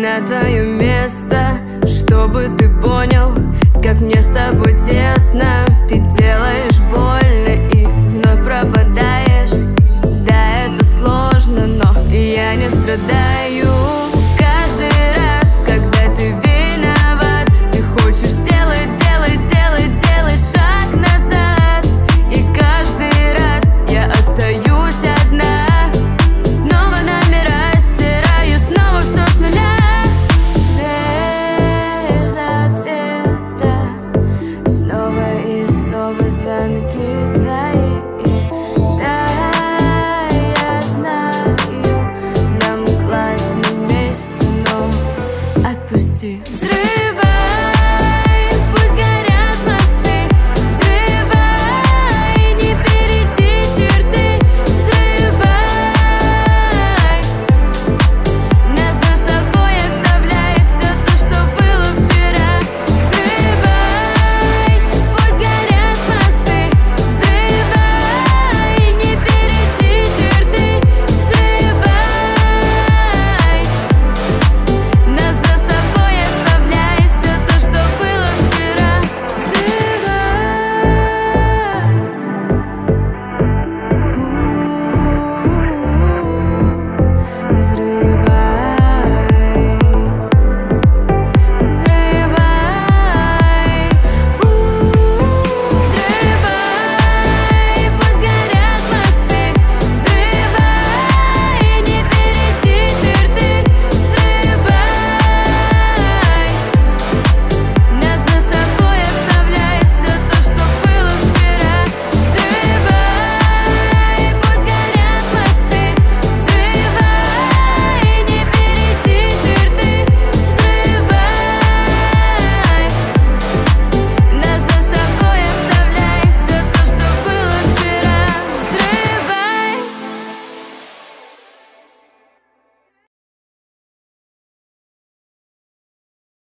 на твое место Чтобы ты понял, как мне с тобой тесно. Ты делаешь больно и вновь пропадаешь. Да, это сложно, но я не страдаю